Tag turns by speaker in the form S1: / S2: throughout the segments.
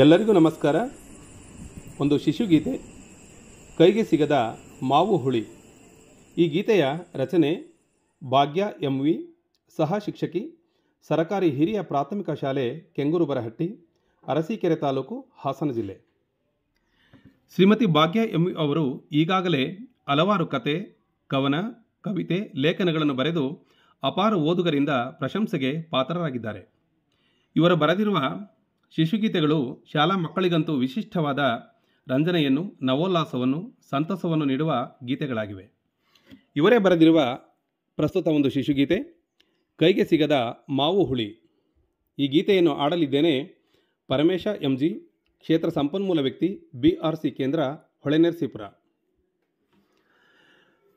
S1: ಎಲ್ಲರಿಗೂ ನಮಸ್ಕಾರ. ಒಂದು ಶಿಶುಗೀತೆ. ಕೈಗೆ ಸಿಗದ ಮಾವು ಹುಳಿ. ಈ ಗೀತೆಯ ರಚನೆ ಭಾಗ್ಯ ಎಂ ವಿ ಸಹ ಶಿಕ್ಷಕಿ, ಸರಕಾರಿ ಹಿರಿಯ ಪ್ರಾಥಮಿಕ ಶಾಲೆ, ಕೆಂಗೂರುಬರಹಟ್ಟಿ, ಅರಸೀಕೆರೆ ತಾಲೂಕು, ಹಾಸನ ಜಿಲ್ಲೆ. ಶ್ರೀಮತಿ ಭಾಗ್ಯ ಎಂ ವಿ ಅವರು ಈಗಾಗಲೇ ಹಲವಾರು ಕತೆ, ಕವನ, ಕವಿತೆ, ಲೇಖನಗಳನ್ನು ಬರೆದು ಅಪಾರ ಓದುಗರಿಂದ ಪ್ರಶಂಸೆಗೆ ಪಾತ್ರರಾಗಿದ್ದಾರೆ. ಇವರು ಬರೆದಿರುವ ಶಿಶುಗೀತೆಗಳು ಶಾಲಾ ಮಕ್ಕಳಿಗಂತೂ ವಿಶಿಷ್ಟವಾದ ರಂಜನೆಯನ್ನು, ನವೋಲ್ಲಾಸವನ್ನು, ಸಂತಸವನ್ನು ನೀಡುವ ಗೀತೆಗಳಾಗಿವೆ. ಇವರೇ ಬರೆದಿರುವ ಪ್ರಸ್ತುತ ಒಂದು ಶಿಶುಗೀತೆ, ಕೈಗೆ ಸಿಗದ ಮಾವು ಹುಳಿ. ಈ ಗೀತೆಯನ್ನು ಆಡಲಿದ್ದೇನೆ ಪರಮೇಶ ಎಂ ಜಿ ಕ್ಷೇತ್ರ ಸಂಪನ್ಮೂಲ ವ್ಯಕ್ತಿ, ಬಿ ಆರ್ ಸಿ ಕೇಂದ್ರ, ಹೊಳೆನರಸೀಪುರ.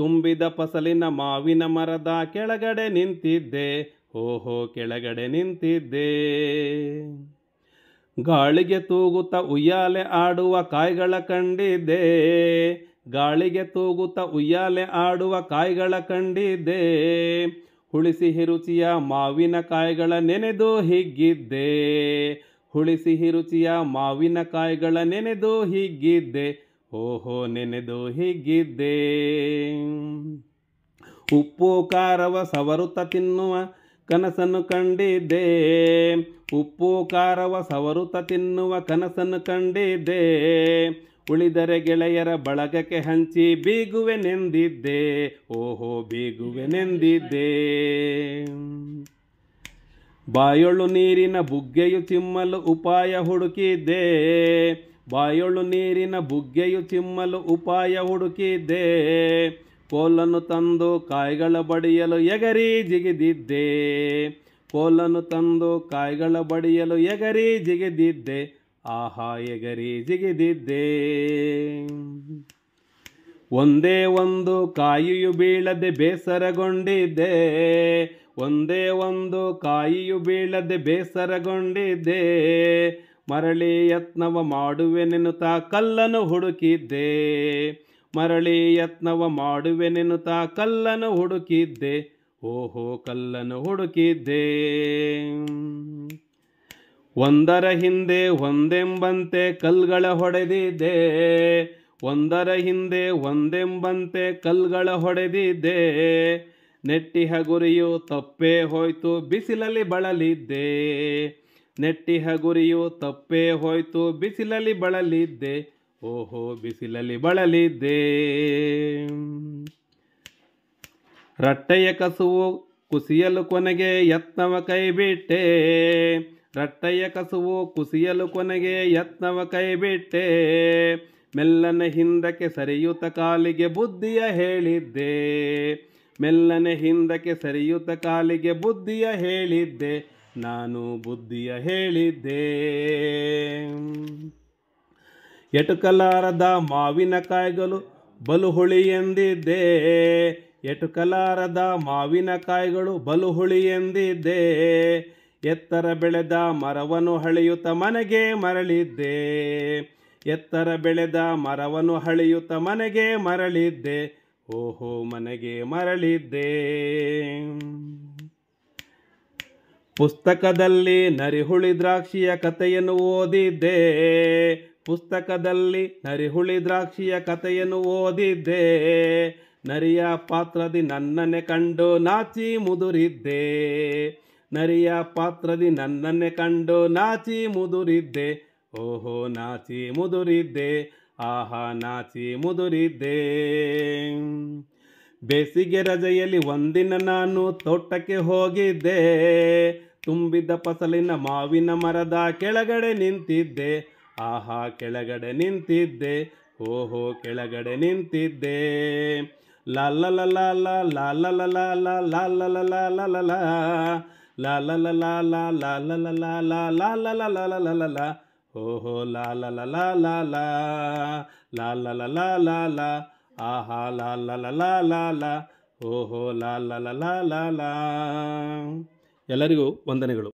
S1: ತುಂಬಿದ ಫಸಲಿನ ಮಾವಿನ ಮರದ ಕೆಳಗಡೆ ನಿಂತಿದ್ದೆ. ಓಹೋ ಕೆಳಗಡೆ ನಿಂತಿದ್ದೆ. ಗಾಳಿಗೆ ತೂಗುತ್ತ ಉಯ್ಯಾಲೆ ಆಡುವ ಕಾಯಿಗಳ ಕಂಡಿದ್ದೆ. ಗಾಳಿಗೆ ತೂಗುತ್ತ ಉಯ್ಯಾಲೆ ಆಡುವ ಕಾಯಿಗಳ ಕಂಡಿದ್ದೆ. ಹುಳಿಸಿ ಹಿರುಚಿಯ ಮಾವಿನ ಕಾಯಿಗಳ ನೆನೆದು ಹಿಗ್ಗಿದ್ದೆ. ಹುಳಿಸಿ ಹಿರುಚಿಯ ಮಾವಿನ ಕಾಯಿಗಳ ನೆನೆದು ಹಿಗ್ಗಿದ್ದೆ. ಓಹೋ ನೆನೆದು ಹಿಗ್ಗಿದ್ದೆ ಉಪ್ಪು, ಖಾರವ ಸವರುತ್ತ ತಿನ್ನುವ ಕನಸನ್ನು ಕಂಡಿದ್ದೆ. ಉಪ್ಪು, ಖಾರವ ಸವರುತ್ತ ತಿನ್ನುವ ಕನಸನ್ನು ಕಂಡಿದ್ದೆ. ಉಳಿದರೆ ಗೆಳೆಯರ ಬಳಗಕ್ಕೆ ಹಂಚಿ ಬೀಗುವೆ ನೆಂದಿದ್ದೆ. ಓಹೋ, ಬೀಗುವೆ ನೆಂದಿದ್ದೆ. ಬಾಯೊಳ್ಳು ನೀರಿನ ಬುಗ್ಗೆಯು ತಿಮ್ಮಲು ಉಪಾಯ ಹುಡುಕಿದ್ದೆ. ಬಾಯೊಳ್ಳು ನೀರಿನ ಬುಗ್ಗೆಯು ತಿಮ್ಮಲು ಉಪಾಯ ಹುಡುಕಿದ್ದೆ. ಕೋಲನ್ನು ತಂದು ಕಾಯಿಗಳ ಬಡಿಯಲು ಎಗರಿ ಜಿಗಿದಿದ್ದೆ. ಕೋಲನ್ನು ತಂದು ಕಾಯಿಗಳ ಬಡಿಯಲು ಎಗರಿ ಜಿಗಿದಿದ್ದೆ. ಆಹಾ, ಎಗರಿ ಜಿಗಿದಿದ್ದೆ. ಒಂದೇ ಒಂದು ಕಾಯಿಯು ಬೀಳದೆ ಬೇಸರಗೊಂಡಿದ್ದೆ. ಒಂದೇ ಒಂದು ಕಾಯಿಯು ಬೀಳದೆ ಬೇಸರಗೊಂಡಿದ್ದೆ. ಮರಳಿ ಯತ್ನವ ಮಾಡುವೆನೆನ್ನುತ್ತಾ ಕಲ್ಲನ್ನು ಹುಡುಕಿದ್ದೆ. ಮರಳಿ ಯತ್ನವ ಮಾಡುವೆನೆನ್ನುತ್ತಾ ಕಲ್ಲನ್ನು ಹುಡುಕಿದ್ದೆ. ಓಹೋ, ಕಲ್ಲನ್ನು ಹುಡುಕಿದ್ದೆ. ಒಂದರ ಹಿಂದೆ ಒಂದೆಂಬಂತೆ ಕಲ್ಗಳ ಹೊಡೆದಿದ್ದೆ. ಒಂದರ ಹಿಂದೆ ಒಂದೆಂಬಂತೆ ಕಲ್ಗಳ ಹೊಡೆದಿದ್ದೆ. ನೆಟ್ಟಿ ಹಗುರಿಯು ತಪ್ಪೇ ಹೋಯ್ತು, ಬಿಸಿಲಲ್ಲಿ ಬಳಲಿದ್ದೆ. ನೆಟ್ಟಿಹ ಗುರಿಯು ತಪ್ಪೇ ಹೋಯ್ತು, ಬಿಸಿಲಲ್ಲಿ ಬಳಲಿದ್ದೆ. ಓಹೋ, ಬಿಸಿಲಲ್ಲಿ ಬಳಲಿದ್ದೆ. ರಟ್ಟೆಯ ಕಸುವು ಕುಸಿಯಲು ಕೊನೆಗೆ ಯತ್ನವ ಕೈಬಿಟ್ಟೆ. ರಟ್ಟೆಯ ಕಸುವು ಕುಸಿಯಲು ಕೊನೆಗೆ ಯತ್ನವ ಕೈಬಿಟ್ಟೆ. ಮೆಲ್ಲನೆ ಹಿಂದಕ್ಕೆ ಸರಿಯುತ್ತ ಕಾಲಿಗೆ ಬುದ್ಧಿಯ ಹೇಳಿದ್ದೆ. ಮೆಲ್ಲನೆ ಹಿಂದಕ್ಕೆ ಸರಿಯುತ್ತ ಕಾಲಿಗೆ ಬುದ್ಧಿಯ ಹೇಳಿದ್ದೆ. ನಾನು ಬುದ್ಧಿಯ ಹೇಳಿದ್ದೆ. ಎಟುಕಲಾರದ ಮಾವಿನಕಾಯಿಗಳು ಬಲು ಹುಳಿ ಎಂದಿದ್ದೆ. ಎಟುಕಲಾರದ ಮಾವಿನಕಾಯಿಗಳು ಬಲು ಹುಳಿ ಎಂದಿದ್ದೆ. ಎತ್ತರ ಬೆಳೆದ ಮರವನ್ನು ಹಳೆಯುತ್ತ ಮನೆಗೆ ಮರಳಿದ್ದೆ. ಎತ್ತರ ಬೆಳೆದ ಮರವನ್ನು ಹಳೆಯುತ್ತ ಮನೆಗೆ ಮರಳಿದ್ದೆ. ಓಹೋ, ಮನೆಗೆ ಮರಳಿದ್ದೆ. ಪುಸ್ತಕದಲ್ಲಿ ನರಿಹುಳಿ ದ್ರಾಕ್ಷಿಯ ಕಥೆಯನ್ನು ಓದಿದ್ದೆ. ಪುಸ್ತಕದಲ್ಲಿ ನರಿಹುಳಿ ದ್ರಾಕ್ಷಿಯ ಕಥೆಯನ್ನು ಓದಿದ್ದೆ. ನರಿಯ ಪಾತ್ರದಿ ನನ್ನನ್ನೇ ಕಂಡು ನಾಚಿ ಮುದುರಿದ್ದೆ. ನರಿಯ ಪಾತ್ರದಿ ನನ್ನನ್ನೇ ಕಂಡು ನಾಚಿ ಮುದುರಿದ್ದೆ. ಓಹೋ, ನಾಚಿ ಮುದುರಿದ್ದೆ. ಆಹಾ, ನಾಚಿ ಮುದುರಿದ್ದೆ. ಬೇಸಿಗೆ ರಜೆಯಲ್ಲಿ ಒಂದಿನ ನಾನು ತೋಟಕ್ಕೆ ಹೋಗಿದ್ದೆ. ತುಂಬಿದ ಫಸಲಿನ ಮಾವಿನ ಮರದ ಕೆಳಗಡೆ ನಿಂತಿದ್ದೆ ಆಹಾ ಕೆಳಗಡೆ ನಿಂತಿದ್ದೆ ಓಹೋ ಕೆಳಗಡೆ ನಿಂತಿದ್ದೆ ಲಾಲ ಲಾಲ ಲಾಲ ಲ ಲ ಲ ಲಾ ಲ ಲ ಲ ಲ ಲ ಲ ಲಾ ಲ ಲ ಲ ಲ ಲಾ ಲ ಲ ಲ ಲ ಲಾ ಲ ಲ ಲ ಲ ಲ ಲ ಲ ಓಹೋ ಲಾಲ ಲಾಲ ಲಾ ಲಾ ಲಾ ಲ ಲ ಲಾ ಲಾ ಲಾ ಆಹಾ ಲಾ ಲ ಲ ಲಾ ಲಾ ಲಾ ಓಹೋ ಲಾಲ ಲ ಲ ಲಾ ಲಾ ಲಾ ಎಲ್ಲರಿಗೂ ವಂದನೆಗಳು.